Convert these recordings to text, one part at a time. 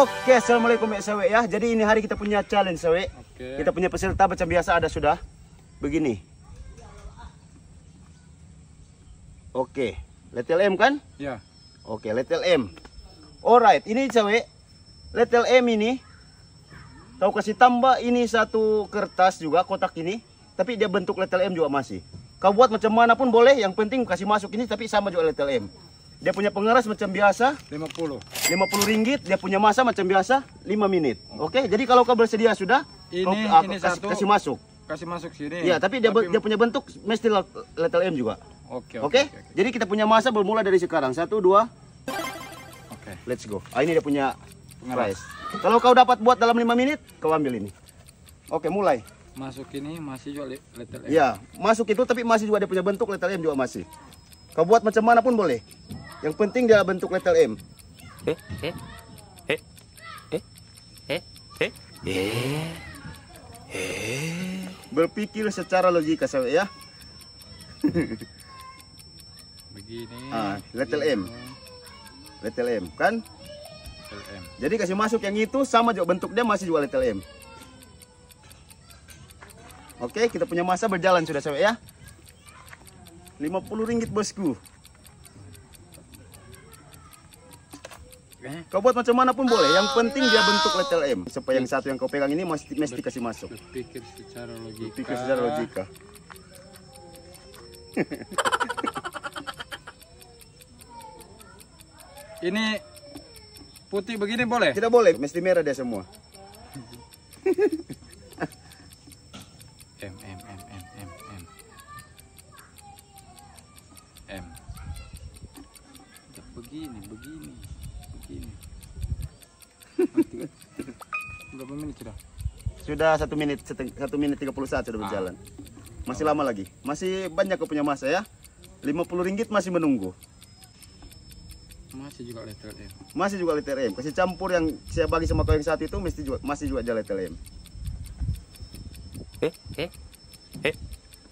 Oke, assalamualaikum ya ya. Jadi ini hari kita punya challenge Sawe. Oke. Kita punya peserta macam biasa ada sudah. Begini. Oke, letel M kan? Ya. Oke, letel M. Alright, ini Sawe. Letel M ini kau kasih tambah ini satu kertas juga kotak ini, tapi dia bentuk letel M juga masih. Kau buat macam mana pun boleh, yang penting kasih masuk ini tapi sama juga letel M. Dia punya pengeras macam biasa, 50. 50 ringgit, dia punya masa macam biasa 5 menit. Oke, jadi kalau kau bersedia sudah, Ini- kau, ah, ini kasih, satu. kasih masuk. Kasih masuk sini. Iya, tapi dia dia punya bentuk mesti letel M juga. Oke, Oke, jadi kita punya masa bermula dari sekarang. Satu, dua, Oke. let's go. Ah, ini dia punya Pengeras. prize. Kalau kau dapat buat dalam 5 menit, kau ambil ini. Oke, mulai. Masuk ini masih jual letter M. Iya, masuk itu tapi masih juga dia punya bentuk letel M juga masih. Kau buat macam mana pun boleh. Yang penting dia bentuk letel M. Eh, eh, eh, eh, eh, eh, eh. Berpikir secara logika saya ya. Begini. Ah, letter M. Letel M kan? Letter M. Jadi kasih masuk yang itu sama juga bentuk dia masih juga letel M. Oke, kita punya masa berjalan sudah sampai ya. 50 ringgit bosku. Kau buat macam mana pun boleh. Yang penting dia bentuk letel M. Supaya yang satu yang kau pegang ini mesti mesti kasih masuk. berpikir secara logika. Pikir secara logika. Ini putih begini boleh? Tidak boleh, mesti merah dia semua. M M M M M M. M. Begini, begini. Mati? Berapa menit sudah? Sudah satu menit, satu menit 30 saat sudah berjalan. Masih lama lagi. Masih banyak kau punya masa ya. 50 ringgit masih menunggu. Masih juga letter M. Masih juga letter M. Kasih campur yang saya bagi sama kau yang satu itu mesti juga masih juga ada letter M. Eh, eh, eh,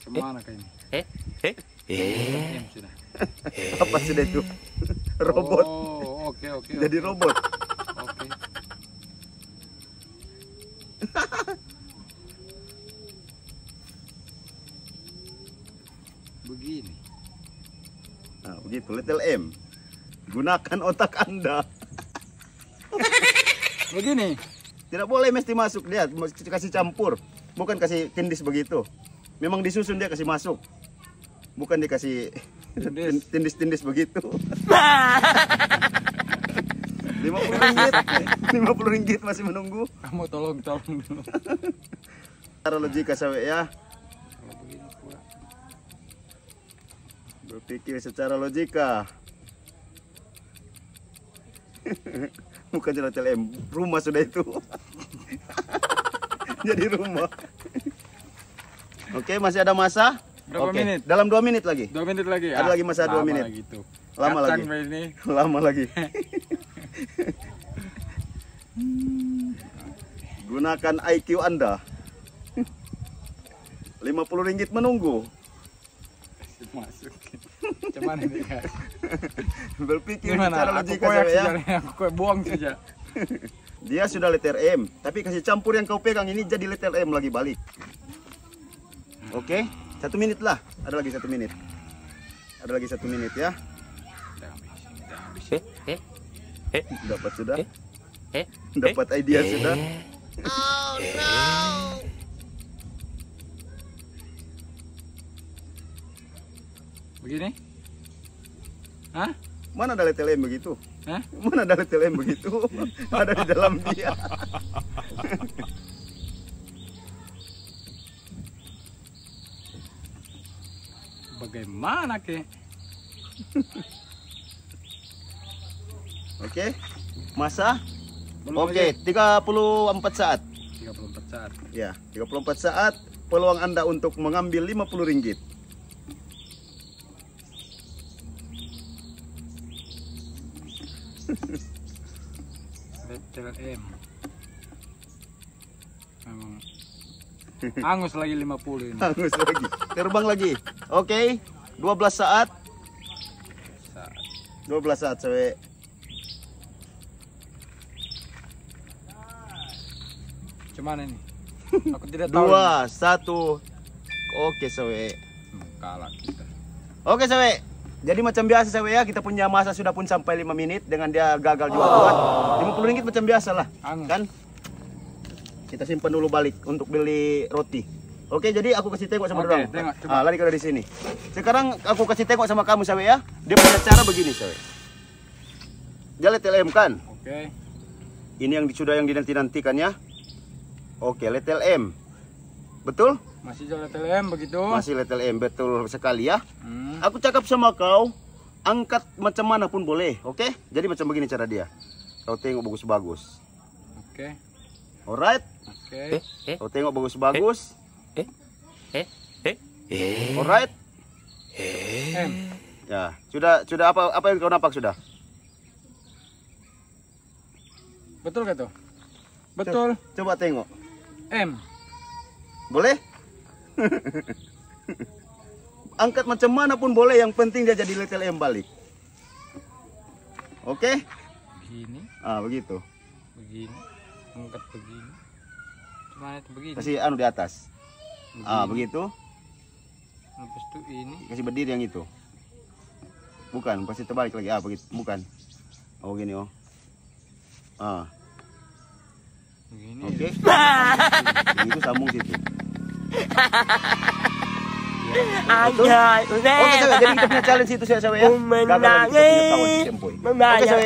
Ke mana kah ini? eh, eh, eh. Apa sudah itu? robot. Oh, oke oke. Jadi oke. robot. Oke. Begini. Nah, begitu letter M. Gunakan otak Anda. Begini. Tidak boleh mesti masuk mesti kasih campur. Bukan kasih tindis begitu. Memang disusun dia kasih masuk. Bukan dikasih Tindis. tindis-tindis begitu. 50 ringgit. 50 ringgit masih menunggu. Kamu tolong tolong dulu. Cara logika sampai ya. Berpikir secara logika. Bukan jalan TLM, rumah sudah itu. Jadi rumah. Oke, masih ada masa? Berapa Oke, menit? Dalam dua menit lagi. Dua menit lagi. Ada lagi masa dua menit. Lagi tuh. Lama Kacang lagi. ini. Lama lagi. Gunakan IQ Anda. 50 ringgit menunggu. Masuk. Cuman ini kan. Berpikir Gimana? secara Aku logika koyak saya ya. saja. Aku koyak buang saja. Dia sudah letter M, tapi kasih campur yang kau pegang ini jadi letter M lagi balik. Oke, satu menit lah. Ada lagi satu menit. Ada lagi satu menit ya. Eh, eh, eh, Dapat sudah. Eh, eh, Dapat idea eh. sudah. Begini? Hah? Mana ada letter M begitu? Hah? Mana ada letter M begitu? ada di dalam dia. Bagaimana ke? Oke. Masa? Belum Oke, 34 saat. 34 saat. Ya, 34 saat peluang Anda untuk mengambil 50 ringgit. Letter M. Memang Angus lagi 50 ini. Hangus lagi. Terbang lagi. Oke. 12 saat. Saat. 12 saat cewek. Cuman ini. Aku tidak tahu. Dua, satu. Oke, Sawe. Hmm, kalah kita. Oke, Sawe. Jadi macam biasa Sawe ya, kita punya masa sudah pun sampai 5 menit dengan dia gagal juga buat. 50 ringgit macam biasa lah. Angus. Kan? Kita simpan dulu balik untuk beli roti. Oke, jadi aku kasih tengok sama Oke, dorang. tengok, coba. Ah, lari kau dari sini. Sekarang aku kasih tengok sama kamu Sawe ya. Dia punya cara begini Sawe. Dia let LM kan? Oke. Ini yang sudah yang dinanti-nantikan ya. Oke, let LM. Betul? Masih jalan TLM begitu. Masih let LM, betul sekali ya. Hmm. Aku cakap sama kau, angkat macam mana pun boleh, oke? Jadi macam begini cara dia. Kau tengok bagus-bagus. Oke. Alright? Oke. Eh, eh, Kau tengok bagus-bagus. eh, eh, eh. Alright? M. Ya, sudah sudah apa apa yang kau nampak sudah? Betul gak tuh? Betul. Coba tengok. M. Boleh? Angkat macam mana pun boleh, yang penting dia jadi let LM balik. Oke? Begini, Ah, begitu. begini. Angkat begini. Cuman itu begini. Kasih anu di atas. Ah, begitu. Habis itu ini. Kasih berdiri yang itu. Bukan, pasti terbalik lagi. Ah, begitu. Bukan. Oh, gini oh. Ah, Oke. Begitu sambung situ. Ajay, Oke, Sawe, jadi kita punya challenge itu saya Sawe ya. Sempoy. Oke, membayar